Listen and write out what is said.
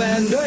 and